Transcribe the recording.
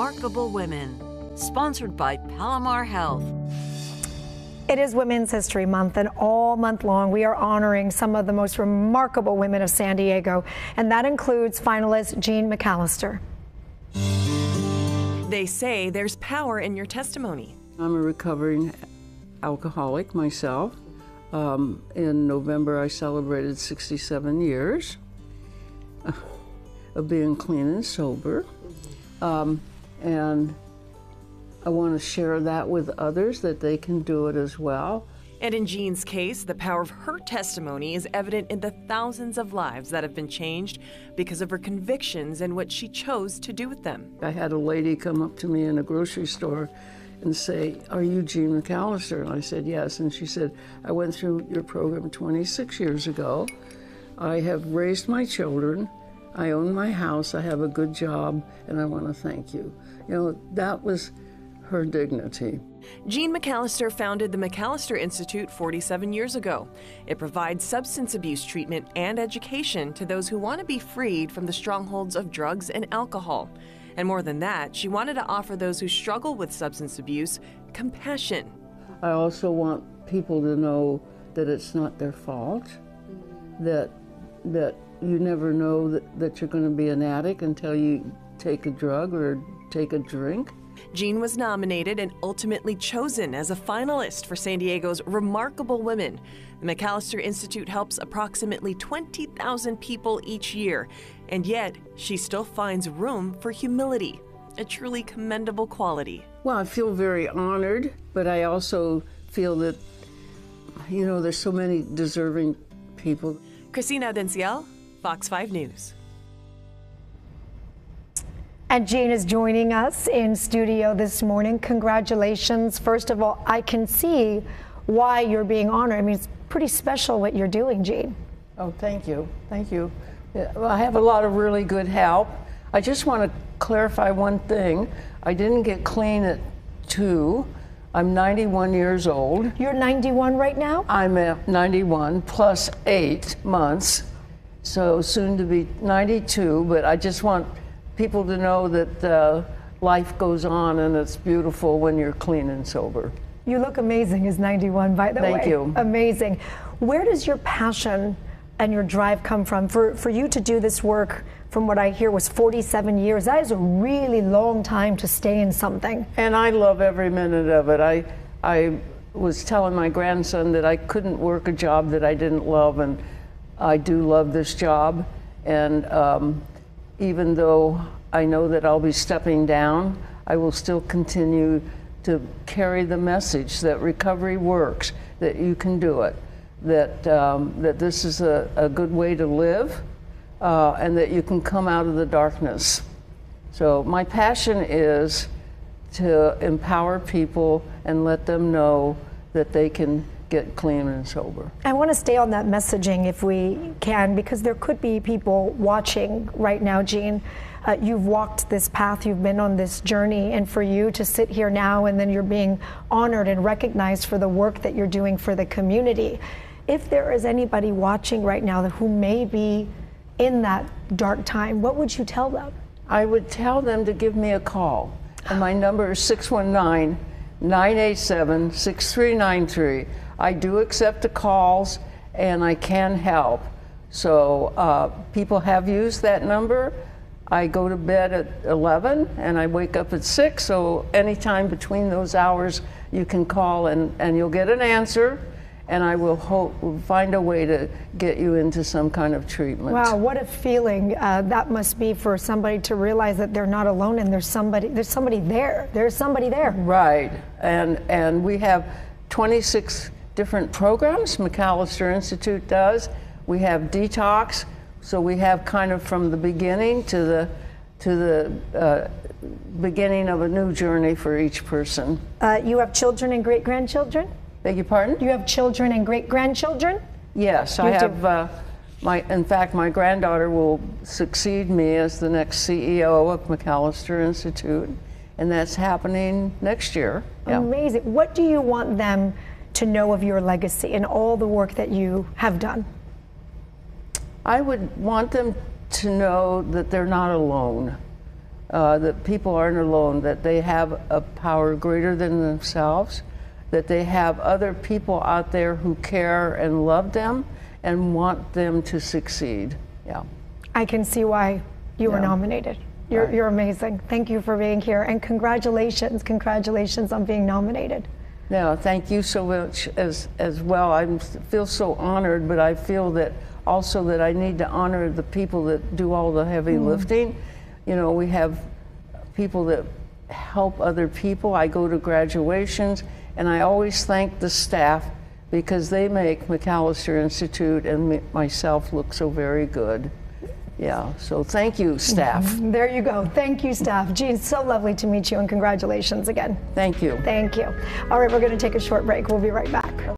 Remarkable Women, sponsored by Palomar Health. It is Women's History Month, and all month long we are honoring some of the most remarkable women of San Diego, and that includes finalist Jeanne McAlister. They say there's power in your testimony. I'm a recovering alcoholic myself. Um, in November, I celebrated 67 years of being clean and sober. Um, and I want to share that with others that they can do it as well. And in Jeanne's case, the power of her testimony is evident in the thousands of lives that have been changed because of her convictions and what she chose to do with them. I had a lady come up to me in a grocery store and say, Are you Jeanne McAlister? And I said, Yes. And she said, I went through your program 26 years ago. I have raised my children. I own my house. I have a good job. And I want to thank you. You know, that was her dignity. Jeanne McAlister founded the McAlister Institute 47 years ago. It provides substance abuse treatment and education to those who want to be freed from the strongholds of drugs and alcohol. And more than that, she wanted to offer those who struggle with substance abuse compassion. I also want people to know that it's not their fault, that, that you never know that, that you're going to be an addict until you take a drug or take a drink. Jeanne was nominated and ultimately chosen as a finalist for San Diego's Remarkable Women. The McAlister Institute helps approximately 20,000 people each year, and yet she still finds room for humility, a truly commendable quality. Well, I feel very honored, but I also feel that, you know, there's so many deserving people. Christina Denciel, Fox 5 News. And Jeanne is joining us in studio this morning. Congratulations. First of all, I can see why you're being honored. I mean, it's pretty special what you're doing, Jeanne. Oh, thank you. Thank you. Well, I have a lot of really good help. I just want to clarify one thing. I didn't get clean at two. I'm 91 years old. You're 91 right now? I'm at 91 plus eight months, so soon to be 92. But I just want people to know that uh, life goes on and it's beautiful when you're clean and sober. You look amazing as 91, by the Thank way. Thank you. Amazing. Where does your passion and your drive come from? For, for you to do this work, from what I hear, was 47 years. That is a really long time to stay in something. And I love every minute of it. I, I was telling my grandson that I couldn't work a job that I didn't love, and I do love this job. And um, even though I know that I'll be stepping down, I will still continue to carry the message that recovery works, that you can do it, that, um, that this is a, a, good way to live, uh, and that you can come out of the darkness. So, my passion is to empower people and let them know that they can get clean and sober. I want to stay on that messaging if we can, because there could be people watching right now, Jeanne. Uh, you've walked this path, you've been on this journey, and for you to sit here now and then you're being honored and recognized for the work that you're doing for the community. If there is anybody watching right now who may be in that dark time, what would you tell them? I would tell them to give me a call. And my number is 619 987 6393. I do accept the calls and I can help. So uh, people have used that number. I go to bed at 11 and I wake up at 6. So anytime between those hours, you can call and, and you'll get an answer. And I will hope, find a way to get you into some kind of treatment. Wow, what a feeling uh, that must be for somebody to realize that they're not alone and there's somebody there's somebody there. There's somebody there. Right, and and we have 26 different programs McAlister Institute does. We have detox, so we have kind of from the beginning to the to the uh, beginning of a new journey for each person. Uh, you have children and great grandchildren. Beg your pardon? You have children and great grandchildren. Yes, you I have. have uh, my, in fact, my granddaughter will succeed me as the next CEO of McAlister Institute, and that's happening next year. Yeah. Amazing. What do you want them to know of your legacy and all the work that you have done? I would want them to know that they're not alone. uh, that people aren't alone, that they have a power greater than themselves, that they have other people out there who care and love them and want them to succeed. Yeah. I can see why you were nominated. You're, Right. you're amazing. Thank you for being here, and congratulations, congratulations on being nominated. No, thank you so much as as well. I feel so honored, but I feel that also that I need to honor the people that do all the heavy mm. lifting. You know, we have people that help other people. I go to graduations, and I always thank the staff because they make McAlister Institute and myself look so very good. Yeah, so thank you, staff. There you go. Thank you, staff. Jeanne, so lovely to meet you, and congratulations again. Thank you. Thank you. All right, we're going to take a short break. We'll be right back.